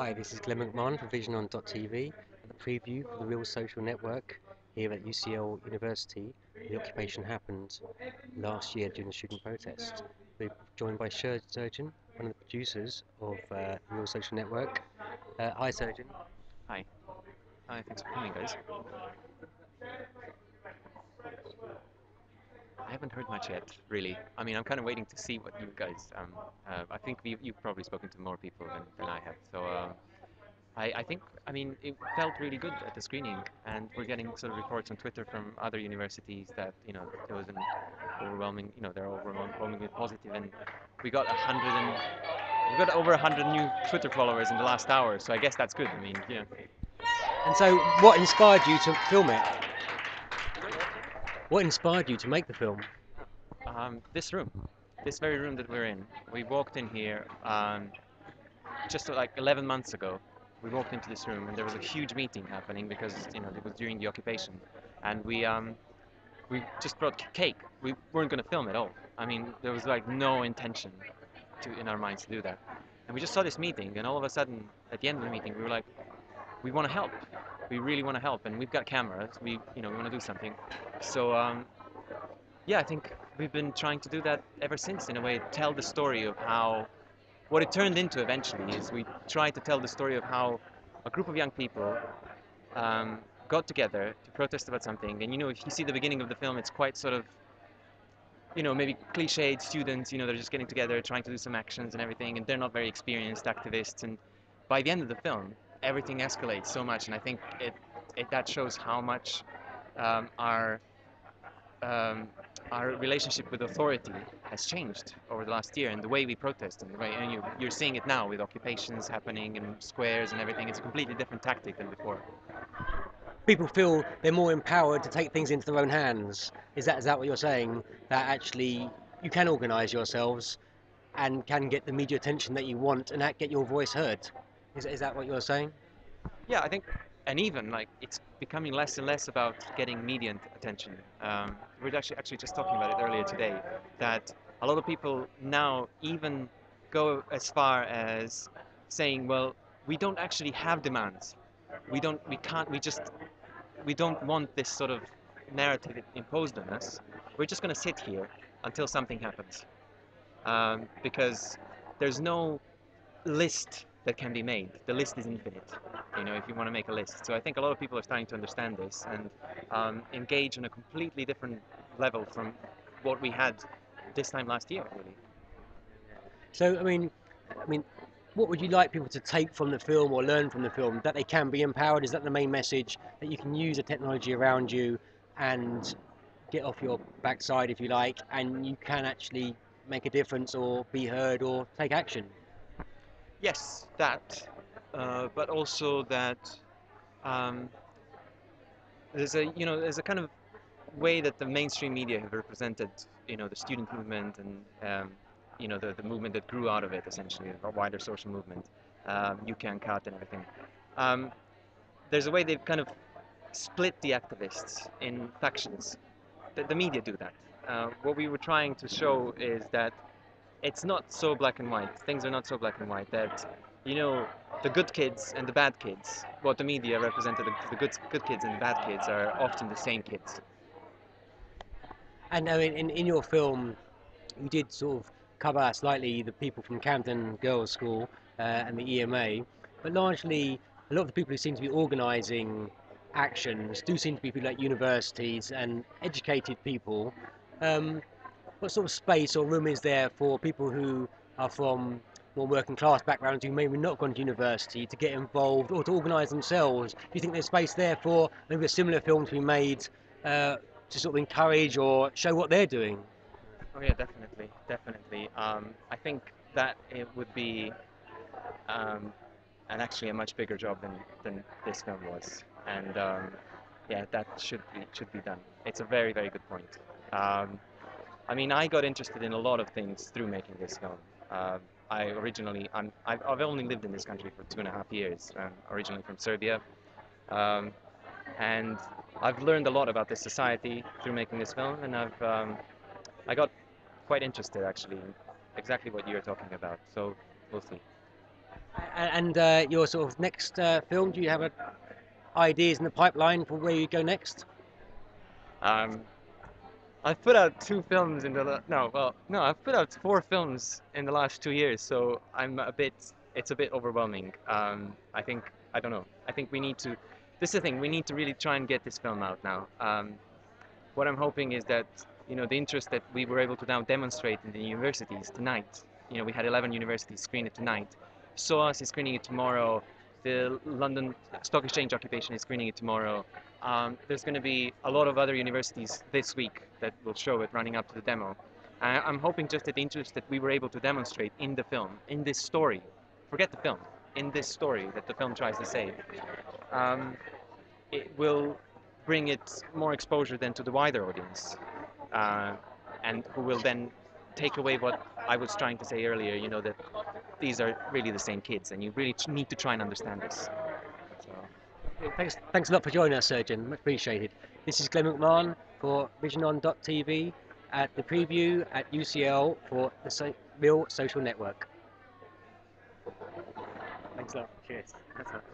Hi, this is Glenn McMahon for VisionOn.tv, the preview for the Real Social Network here at UCL University. The occupation happened last year during the student protest. We're joined by Srdjan, one of the producers of uh, Real Social Network. Uh, hi, Srdjan. Hi. Hi, thanks for coming, guys. Haven't heard much yet, really. I mean, I'm kind of waiting to see what you guys. Um, uh, I think you've probably spoken to more people than, than I have. So um, I, I think, I mean, it felt really good at the screening, and we're getting sort of reports on Twitter from other universities that you know it was an overwhelming, you know, they're overwhelmingly positive, and we got a hundred and we got over a hundred new Twitter followers in the last hour. So I guess that's good. I mean, yeah. And so, what inspired you to film it? What inspired you to make the film? Um, this room, this very room that we're in. We walked in here um, just like 11 months ago. We walked into this room and there was a huge meeting happening because you know it was during the occupation, and we um, we just brought cake. We weren't going to film at all. I mean, there was like no intention to in our minds to do that. And we just saw this meeting, and all of a sudden, at the end of the meeting, we were like, we want to help we really want to help and we've got cameras we you know we want to do something. So um, yeah i think we've been trying to do that ever since in a way tell the story of how what it turned into eventually is we tried to tell the story of how a group of young people um, got together to protest about something. And you know if you see the beginning of the film it's quite sort of you know maybe cliched students you know they're just getting together trying to do some actions and everything and they're not very experienced activists. And by the end of the film everything escalates so much, and I think it, it that shows how much um, our um, our relationship with authority has changed over the last year, and the way we protest, and the way and you, you're seeing it now with occupations happening in squares and everything. It's a completely different tactic than before. People feel they're more empowered to take things into their own hands. Is that is that what you're saying? That actually you can organise yourselves and can get the media attention that you want and get your voice heard. Is, is that what you're saying? Yeah, I think, and even like it's becoming less and less about getting media attention. Um, we are actually actually just talking about it earlier today that a lot of people now even go as far as saying, well, we don't actually have demands. We don't, we can't, we just, we don't want this sort of narrative imposed on us. We're just going to sit here until something happens. Um, because there's no list that can be made. The list is infinite, you know, if you want to make a list. So I think a lot of people are starting to understand this and um, engage on a completely different level from what we had this time last year, really. So, I mean, I mean, what would you like people to take from the film or learn from the film? That they can be empowered? Is that the main message? That you can use the technology around you and get off your backside, if you like, and you can actually make a difference or be heard or take action? Yes, that, uh, but also that um, there's a you know there's a kind of way that the mainstream media have represented you know the student movement and um, you know the, the movement that grew out of it essentially a wider social movement um, UK Uncut and everything. Um, there's a way they've kind of split the activists in factions. The, the media do that. Uh, what we were trying to show is that it's not so black and white. Things are not so black and white that, you know, the good kids and the bad kids, what the media represented, the, good, good kids and the bad kids are often the same kids. And I mean, in, in your film, you did sort of cover slightly the people from Camden Girls' School uh, and the EMA, but largely a lot of the people who seem to be organising actions do seem to be people at universities and educated people. Um, what sort of space or room is there for people who are from more working class backgrounds who maybe not gone to university to get involved or to organise themselves? Do you think there's space there for maybe a similar film to be made uh, to sort of encourage or show what they're doing? Oh yeah, definitely, definitely. Um, I think that it would be, um, and actually a much bigger job than, than this film was, and um, yeah, that should be should be done. It's a very very good point. Um, I mean, I got interested in a lot of things through making this film. Uh, I originally, I'm, I've, I've, only lived in this country for two and a half years. I'm originally from Serbia. Um, and I've learned a lot about this society through making this film, and I've, um, I got quite interested actually in exactly what you're talking about. So we'll see. And uh, your sort of next uh, film, do you have a, ideas in the pipeline for where you go next? Um, I've put out two films in the no, well, no, I've put out four films in the last two years, so I'm a bit, it's a bit overwhelming. Um, I think, I don't know. I think we need to. This is the thing. We need to really try and get this film out now. Um, what I'm hoping is that you know the interest that we were able to now demonstrate in the universities tonight. You know, we had 11 universities screen it tonight. SOAS is screening it tomorrow. The London Stock Exchange Occupation is screening it tomorrow. Um, there's going to be a lot of other universities this week that will show it running up to the demo. I, I'm hoping just that the interest that we were able to demonstrate in the film, in this story, forget the film, in this story that the film tries to say, um, it will bring it more exposure than to the wider audience, uh, and who will then take away what I was trying to say earlier. You know that these are really the same kids, and you really need to try and understand this. So. Thanks, thanks a lot for joining us, Srdjan. Much appreciated. This is Glenn McMahon for VisionOn.tv at the preview at UCL for the so- Real Social Network. Thanks a lot. Cheers.